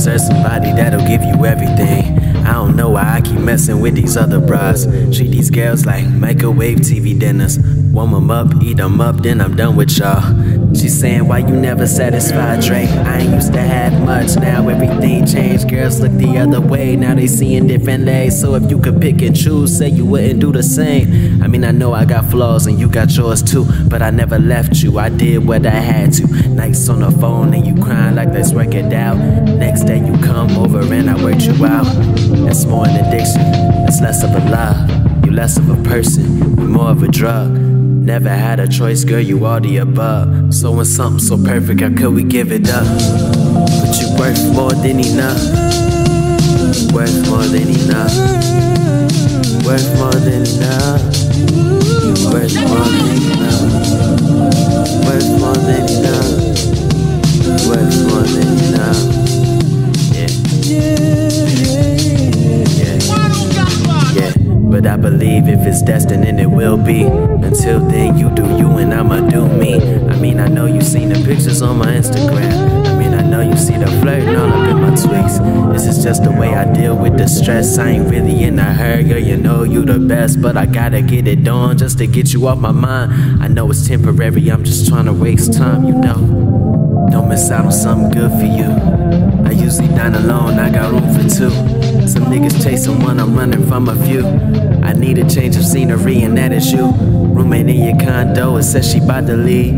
deserve somebody that'll give you everything. I don't know why I keep messing with these other bras. Treat these girls like microwave TV dinners. Warm 'em up, eat 'em up, then I'm done with y'all. She's saying, Why you never satisfied, Dre? I ain't used to have much, now everything changed. Girls look the other way, now they seeing different legs. So if you could pick and choose, say you wouldn't do the same. I mean, I know I got flaws and you got yours too, but I never left you. I did what I had to. Nights on the phone and you crying like work it out. Next day you come over and I worked you out. That's more an addiction, that's less of a love. You less of a person, you more of a drug. Never had a choice, girl, you all the above. So when something so perfect, how could we give it up? But you worth more than enough. Worth more than enough. Worth more than enough. Worth more than enough. Worth more than enough. But I believe if it's destined, it will be. Until then, you do you and I'ma do me. I mean, I know you seen the pictures on my Instagram. I mean, I know you see the flirting all up in my tweets. This is just the way I deal with the stress. I ain't really in a hurry, girl. You know you the best, but I gotta get it done just to get you off my mind. I know it's temporary, I'm just trying to waste time, you know. Don't miss out on something good for you. I usually dine alone, I got room for two. Some niggas chasing one, I'm running from a few. I need a change of scenery, and that is you. Roommate in your condo, it says she bout to leave.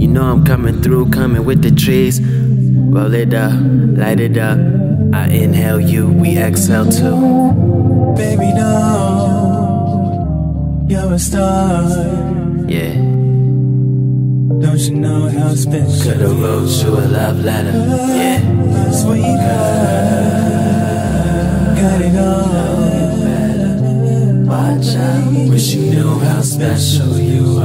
You know I'm coming through, coming with the trees. Roll it up, light it up. I inhale you, we exhale too. Baby, no, you're a star. Yeah, Don't you know how special? could've wrote you a love letter. Yeah, Sweetheart, got it all. watch out, wish you knew how special you are.